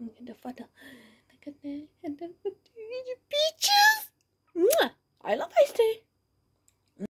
and the father.